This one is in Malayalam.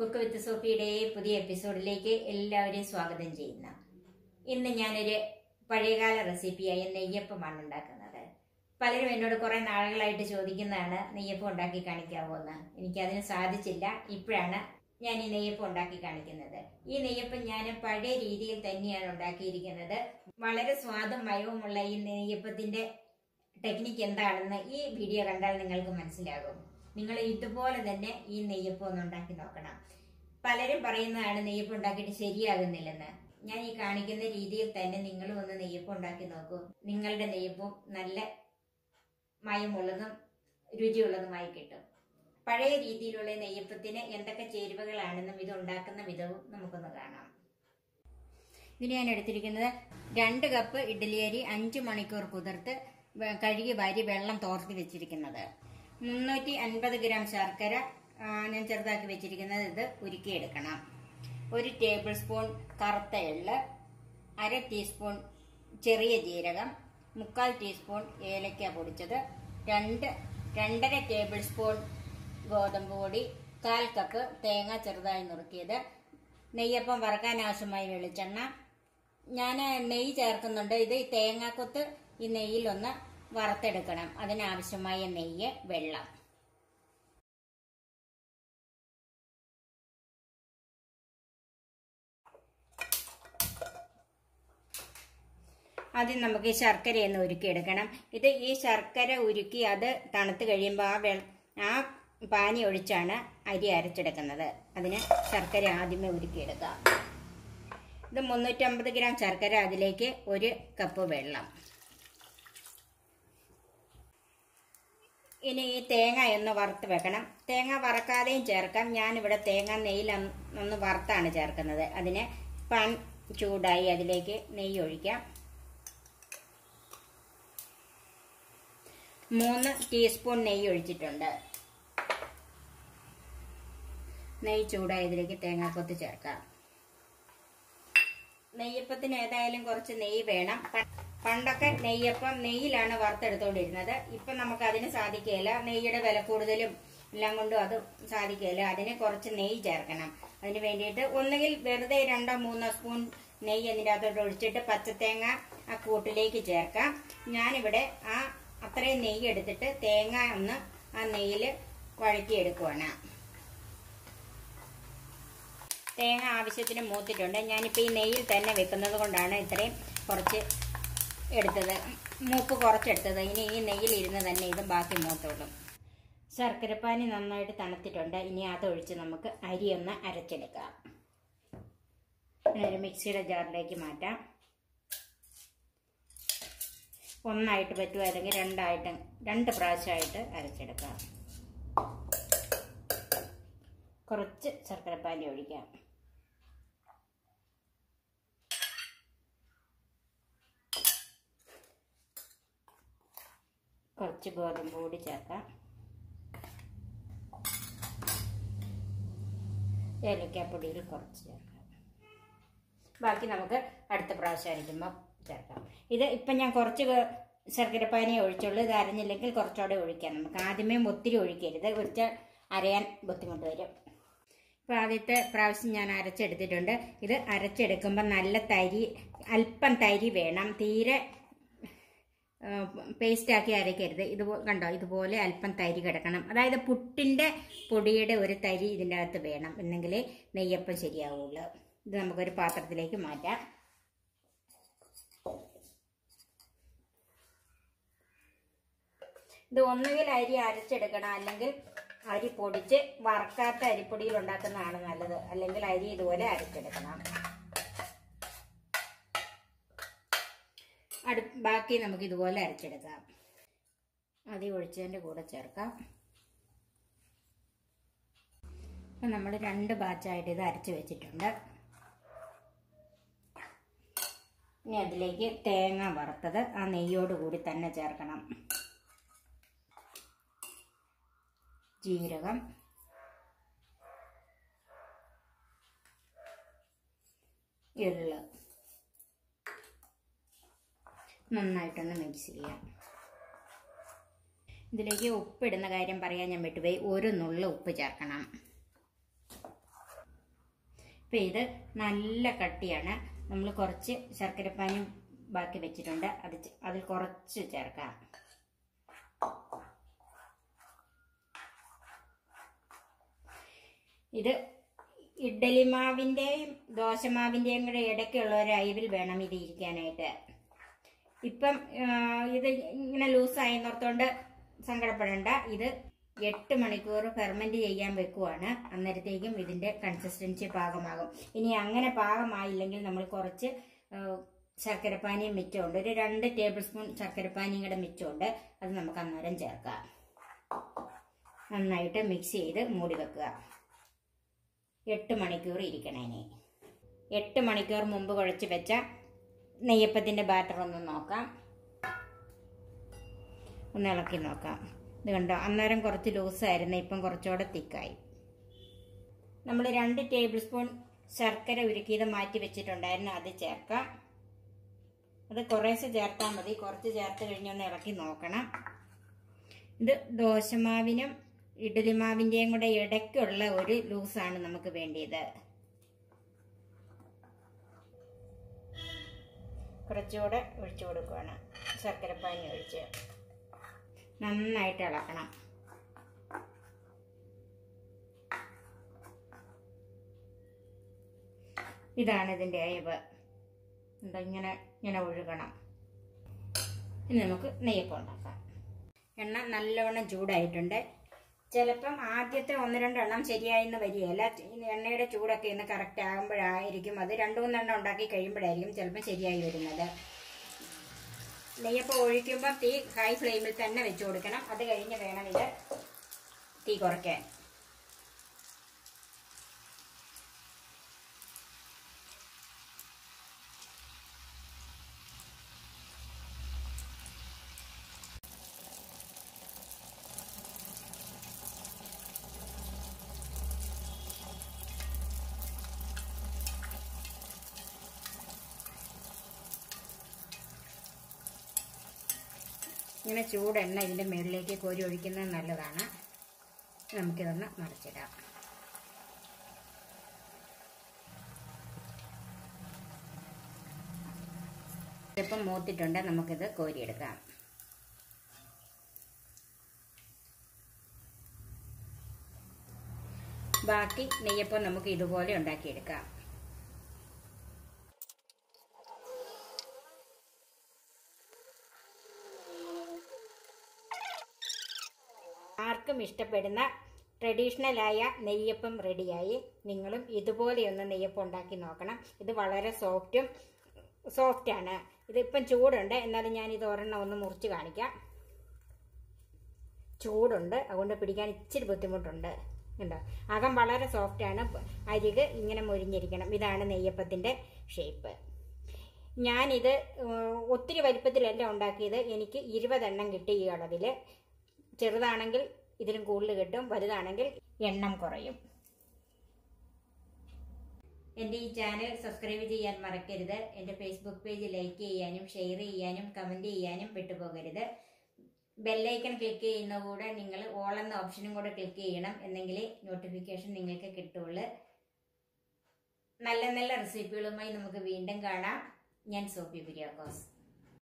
കുക്ക് വിത്ത് സോഫിയുടെ പുതിയ എപ്പിസോഡിലേക്ക് എല്ലാവരെയും സ്വാഗതം ചെയ്യുന്ന. ഇന്ന് ഞാനൊരു പഴയകാല റെസിപ്പിയായ നെയ്യപ്പമാണ് ഉണ്ടാക്കുന്നത്. പലരും എന്നോട് കുറെ നാളുകളായിട്ട് ചോദിക്കുന്നതാണ് നെയ്യപ്പം ഉണ്ടാക്കി കാണിക്കാമോ എന്ന് എനിക്കതിന് സാധിച്ചില്ല. ഇപ്പോഴാണ് ഞാൻ ഈ നെയ്യപ്പം ഉണ്ടാക്കി കാണിക്കുന്നത്. ഈ നെയ്യപ്പം ഞാൻ പഴയ രീതിയിൽ തന്നെയാണ് ഉണ്ടാക്കിയിരിക്കുന്നത്. വളരെ സ്വാദും മയവുമുള്ള ഈ നെയ്യപ്പത്തിന്റെ ടെക്നിക്ക് എന്താണെന്ന് ഈ വീഡിയോ കണ്ടാൽ നിങ്ങൾക്ക് മനസ്സിലാകും. നിങ്ങൾ ഇതുപോലെ തന്നെ ഈ നെയ്യപ്പം ഒന്ന് ഉണ്ടാക്കി നോക്കണം. പലരും പറയുന്നതാണ് നെയ്യപ്പം ഉണ്ടാക്കിയിട്ട് ശരിയാകുന്നില്ലെന്ന്. ഞാൻ ഈ കാണിക്കുന്ന രീതിയിൽ തന്നെ നിങ്ങളും ഒന്ന് നെയ്യപ്പം ഉണ്ടാക്കി നോക്കൂ. നിങ്ങളുടെ നെയ്യപ്പം നല്ല മയമുള്ളതും രുചിയുള്ളതുമായി കിട്ടും. പഴയ രീതിയിലുള്ള നെയ്യപ്പത്തിന് എന്തൊക്കെ ചേരുവകളാണെന്നും ഇത് ഉണ്ടാക്കുന്ന വിധവും നമുക്കൊന്ന് കാണാം. ഇതിന് ഞാൻ എടുത്തിരിക്കുന്നത് രണ്ട് കപ്പ് ഇഡ്ഡലി അരി അഞ്ച് മണിക്കൂർ കുതിർത്ത് കഴുകി വാരി വെള്ളം തോർത്തി വെച്ചിരിക്കുന്നത്. മുന്നൂറ്റി അൻപത് ഗ്രാം ശർക്കര ഞാൻ ചെറുതാക്കി വെച്ചിരിക്കുന്നത് ഇത് ഉരുക്കിയെടുക്കണം. ഒരു ടേബിൾ സ്പൂൺ കറുത്ത എള്ള് അര ടീസ്പൂൺ ചെറിയ ജീരകം മുക്കാൽ ടീസ്പൂൺ ഏലക്ക പൊടിച്ചത് രണ്ട് രണ്ടര ടേബിൾ സ്പൂൺ ഗോതമ്പ് പൊടി കാൽ കപ്പ് തേങ്ങ ചെറുതായി നുറുക്കിയത് നെയ്യപ്പം വറക്കാൻ ആവശ്യമായി വെളിച്ചെണ്ണ. ഞാൻ നെയ്യ് ചേർക്കുന്നുണ്ട്. ഇത് തേങ്ങാക്കൊത്ത് ഈ നെയ്യിലൊന്ന് വറുത്തെടുക്കണം. അതിനാവശ്യമായ നെയ്യ് വെള്ളം. ആദ്യം നമുക്ക് ഈ ശർക്കരയൊന്ന് ഉരുക്കിയെടുക്കണം. ഇത് ഈ ശർക്കര ഉരുക്കി അത് തണുത്ത് കഴിയുമ്പോൾ ആ വെ ആ പാനി ഒഴിച്ചാണ് അരി അരച്ചെടുക്കുന്നത്. അതിന് ശർക്കര ആദ്യമേ ഉരുക്കിയെടുക്കാം. ഇത് മുന്നൂറ്റമ്പത് ഗ്രാം ശർക്കര അതിലേക്ക് ഒരു കപ്പ് വെള്ളം. ഇനി ഈ തേങ്ങ ഒന്ന് വറുത്ത് വെക്കണം. തേങ്ങ വറക്കാതെയും ചേർക്കാം. ഞാനിവിടെ തേങ്ങ നെയ്യിൽ ഒന്ന് വറുത്താണ് ചേർക്കുന്നത്. അതിന് പാൻ ചൂടായി അതിലേക്ക് നെയ്യ് ഒഴിക്കാം. മൂന്ന് ടീസ്പൂൺ നെയ്യ് ഒഴിച്ചിട്ടുണ്ട്. നെയ്യ് ചൂടായതിലേക്ക് തേങ്ങാക്കൊത്ത് ചേർക്കാം. നെയ്യപ്പത്തിന് ഏതായാലും കുറച്ച് നെയ്യ് വേണം. പണ്ടൊക്കെ നെയ്യപ്പം നെയ്യിലാണ് വറുത്തെടുത്തോണ്ടിരുന്നത്. ഇപ്പൊ നമുക്ക് അതിന് സാധിക്കുകയില്ല നെയ്യുടെ വില കൂടുതലും എല്ലാം കൊണ്ടും അത് സാധിക്കുകയില്ല അതിന് കുറച്ച് നെയ്യ് ചേർക്കണം. അതിന് വേണ്ടിയിട്ട് ഒന്നുകിൽ വെറുതെ രണ്ടോ മൂന്നോ സ്പൂൺ നെയ്യ് അതിന്റെ അകത്തോട്ട് ഒഴിച്ചിട്ട് പച്ചത്തേങ്ങ ആ കൂട്ടിലേക്ക് ചേർക്കാം. ഞാനിവിടെ ആ അത്രയും നെയ്യ് എടുത്തിട്ട് തേങ്ങ ഒന്ന് ആ നെയ്യിൽ വഴറ്റിയെടുക്കുവാണ്. തേങ്ങ ആവശ്യത്തിന് മൂത്തിട്ടുണ്ട്. ഞാനിപ്പോൾ ഈ നെയ്യിൽ തന്നെ വെക്കുന്നത് കൊണ്ടാണ് ഇത്രയും കുറച്ച് എടുത്തത്. മൂപ്പ് കുറച്ചെടുത്തത്. ഇനി ഈ നെയ്യിൽ ഇരുന്ന് തന്നെ ഇത് ബാക്കി മൂത്തോളും. ശർക്കരപ്പാനി നന്നായിട്ട് തണുത്തിട്ടുണ്ട്. ഇനി അതൊഴിച്ച് നമുക്ക് അരി ഒന്ന് അരച്ചെടുക്കാം മിക്സിയുടെ ജാറിലേക്ക് മാറ്റാം. ഒന്നായിട്ട് പറ്റുമോ അല്ലെങ്കിൽ രണ്ടായിട്ട് രണ്ട് പ്രാവശ്യമായിട്ട് അരച്ചെടുക്കാം. കുറച്ച് ശർക്കരപ്പാനി ഒഴിക്കാം. കുറച്ച് ഗോതമ്പ് കൂടി ചേർക്കാം. ഏലക്കാപ്പൊടിയിൽ കുറച്ച് ചേർക്കാം. ബാക്കി നമുക്ക് അടുത്ത പ്രാവശ്യം അരിക്കുമ്പോൾ ചേർക്കാം. ഇത് ഇപ്പം ഞാൻ കുറച്ച് ശർക്കരപ്പാനി ഒഴിച്ചുള്ളൂ. ഇത് അരഞ്ഞില്ലെങ്കിൽ കുറച്ചുകൂടെ ഒഴിക്കാം. നമുക്ക് ആദ്യമേ ഒത്തിരി ഒഴിക്കരുത്. ഒഴിച്ചാൽ അരയാൻ ബുദ്ധിമുട്ട് വരും. ഇപ്പം ആദ്യത്തെ പ്രാവശ്യം ഞാൻ അരച്ചെടുത്തിട്ടുണ്ട്. ഇത് അരച്ചെടുക്കുമ്പോൾ നല്ല തരി അല്പം തരി വേണം. തീരെ പേസ്റ്റ് ആക്കി അരയ്ക്കരുത്. ഇത് കണ്ടോ? ഇതുപോലെ അല്പം തരി കിടക്കണം. അതായത് പുട്ടിന്റെ പൊടിയുടെ ഒരു തരി ഇതിന്റെ അകത്ത് വേണം എന്നെങ്കിൽ നെയ്യപ്പം ശരിയാവുള്ളൂ. ഇത് നമുക്കൊരു പാത്രത്തിലേക്ക് മാറ്റാം. ഇത് ഒന്നുകിൽ അരി അരച്ചെടുക്കണം അല്ലെങ്കിൽ അരി പൊടിച്ച് വറക്കാത്ത അരിപ്പൊടിയിൽ ഉണ്ടാക്കുന്നതാണ് നല്ലത്. അല്ലെങ്കിൽ അരി ഇതുപോലെ അരച്ചെടുക്കണം. അടു ബാക്കി നമുക്ക് ഇതുപോലെ അരച്ചെടുക്കാം. അതി ഒഴിച്ചതിന്റെ കൂടെ ചേർക്കാം. അപ്പം നമ്മൾ രണ്ട് ബാച്ചായിട്ട് ഇത് അരച്ച് വെച്ചിട്ടുണ്ട്. ഇനി അതിലേക്ക് തേങ്ങ വറുത്തത് ആ നെയ്യോട് കൂടി തന്നെ ചേർക്കണം. ജീരകം. എള്ള്. നന്നായിട്ടൊന്ന് മിക്സ് ചെയ്യാം. ഇതിലേക്ക് ഉപ്പിടുന്ന കാര്യം പറയാൻ ഞാൻ വിട്ടുപോയി. ഒരു നുള്ള ഉപ്പ് ചേർക്കണം. ഇപ്പം ഇത് നല്ല കട്ടിയാണ്. നമ്മൾ കുറച്ച് ശർക്കരപ്പാനി ബാക്കി വെച്ചിട്ടുണ്ട്. അത് അതിൽ കുറച്ച് ചേർക്കാം. ഇത് ഇഡ്ഡലി മാവിന്റെയും ദോശമാവിന്റെയും കൂടെ ഇടയ്ക്കുള്ള ഒരു അയവിൽ വേണം ഇത് ഇരിക്കാനായിട്ട്. ഇപ്പം ഇത് ഇങ്ങനെ ലൂസായി നിർത്തോണ്ട് സങ്കടപ്പെടേണ്ട. ഇത് എട്ട് മണിക്കൂർ ഫെർമെന്റ് ചെയ്യാൻ വെക്കുവാണ്. അന്നേരത്തേക്കും ഇതിന്റെ കൺസിസ്റ്റൻസി പാകമാകും. ഇനി അങ്ങനെ പാകമായില്ലെങ്കിൽ നമ്മൾ കുറച്ച് ശർക്കരപ്പാനിയും മിച്ചമുണ്ട്. ഒരു രണ്ട് ടേബിൾ സ്പൂൺ ശർക്കരപ്പാനിയും കൂടെ മിച്ചമുണ്ട്. അത് നമുക്ക് അന്നേരം ചേർക്കാം. നന്നായിട്ട് മിക്സ് ചെയ്ത് മൂടി വെക്കുക. എട്ട് മണിക്കൂർ ഇരിക്കണം ഇനി. എട്ട് മണിക്കൂർ മുമ്പ് കുഴച്ച് വെച്ച നെയ്യപ്പത്തിന്റെ ബാറ്റർ ഒന്ന് നോക്കാം. ഒന്ന് ഇളക്കി നോക്കാം. ഇത് കണ്ടോ? അന്നേരം കുറച്ച് ലൂസായിരുന്നു ഇപ്പം കുറച്ചുകൂടെ തിക്കായി നമ്മൾ രണ്ട് ടേബിൾ സ്പൂൺ ശർക്കര ഉരുക്കിയത് മാറ്റി വെച്ചിട്ടുണ്ടായിരുന്നു അത് ചേർക്കാം. അത് കുറേശ്ശെ ചേർത്താൽ മതി കുറച്ച് ചേർത്ത് കഴിഞ്ഞൊന്ന് ഇളക്കി നോക്കണം. ഇത് ദോശമാവിനും ഇഡ്ഡലി മാവിന്റെയും കൂടെ ഇടയ്ക്കുള്ള ഒരു ലൂസാണ് നമുക്ക് വേണ്ടിയത്. കുറച്ചുകൂടെ ഒഴിച്ചു കൊടുക്കുകയാണ് ശർക്കരപ്പാനി ഒഴിച്ച് നന്നായിട്ട് ഇളക്കണം. ഇതാണ് ഇതിന്റെ അയവ്. എന്താ ഇങ്ങനെ ഇങ്ങനെ ഒഴുകണം. ഇനി നമുക്ക് നെയ്യപ്പം ഉണ്ടാക്കാം. എണ്ണ നല്ലവണ്ണം ചൂടായിട്ടുണ്ട്. ചിലപ്പം ആദ്യത്തെ ഒന്ന് രണ്ടെണ്ണം ശരിയായെന്ന് വരിക. അല്ല എണ്ണയുടെ ചൂടൊക്കെ ഇന്ന് കറക്റ്റ് ആകുമ്പോഴായിരിക്കും. അത് രണ്ടു മൂന്നെണ്ണം ഉണ്ടാക്കി കഴിയുമ്പോഴായിരിക്കും ചിലപ്പം ശരിയായി വരുന്നത്. നെയ്യപ്പം ഒഴിക്കുമ്പോൾ തീ ഹൈ ഫ്ലെയിമിൽ തന്നെ വെച്ച് കൊടുക്കണം. അത് കഴിഞ്ഞ് വേണം ഇത് തീ കുറയ്ക്കാൻ. ഇങ്ങനെ ചൂടെണ്ണ ഇതിന്റെ മുകളിലേക്ക് കോരി ഒഴിക്കുന്നത് നല്ലതാണ്. നമുക്കിതൊന്ന് മറിച്ചിടാം. ഇപ്പം മൂത്തിട്ടുണ്ട് നമുക്കിത് കോരിയെടുക്കാം. ബാക്കി നെയ്യപ്പം നമുക്ക് ഇതുപോലെ ഉണ്ടാക്കിയെടുക്കാം. ഇഷ്ടപ്പെടുന്ന ട്രഡീഷണലായ നെയ്യപ്പം റെഡിയായി. നിങ്ങളും ഇതുപോലെയൊന്ന് നെയ്യപ്പം ഉണ്ടാക്കി നോക്കണം. ഇത് വളരെ സോഫ്റ്റും സോഫ്റ്റാണ്. ഇതിപ്പം ചൂടുണ്ട്. എന്നാലും ഞാൻ ഇത് ഒരെണ്ണം ഒന്ന് മുറിച്ച് കാണിക്കാം. ചൂടുണ്ട്. അതുകൊണ്ട് പിടിക്കാൻ ഇച്ചിരി ബുദ്ധിമുട്ടുണ്ട്. ഉണ്ടോ അകം വളരെ സോഫ്റ്റാണ്. അരിക് ഇങ്ങനെ മൊരിഞ്ഞിരിക്കണം. ഇതാണ് നെയ്യപ്പത്തിന്റെ ഷേപ്പ്. ഞാനിത് ഒത്തിരി വലിപ്പത്തിലല്ല ഉണ്ടാക്കിയത്. എനിക്ക് ഇരുപതെണ്ണം കിട്ടി ഈ അളവിൽ ചെറുതാണെങ്കിൽ ഇതിലും കൂടുതൽ കിട്ടും. വലുതാണെങ്കിൽ എണ്ണം കുറയും. എന്റെ ഈ ചാനൽ സബ്സ്ക്രൈബ് ചെയ്യാൻ മറക്കരുത്. എന്റെ ഫേസ്ബുക്ക് പേജ് ലൈക്ക് ചെയ്യാനും ഷെയർ ചെയ്യാനും കമന്റ് ചെയ്യാനും വിട്ടുപോകരുത്. ബെല്ലൈക്കൺ ക്ലിക്ക് ചെയ്യുന്ന കൂടെ നിങ്ങൾ ഓൾ എന്ന ഓപ്ഷനും കൂടെ ക്ലിക്ക് ചെയ്യണം എന്നെങ്കിലേ നോട്ടിഫിക്കേഷൻ നിങ്ങൾക്ക് കിട്ടുള്ളൂ. നല്ല നല്ല റെസിപ്പികളുമായി നമുക്ക് വീണ്ടും കാണാം. ഞാൻ സോഫി കുര്യാക്കോസ്.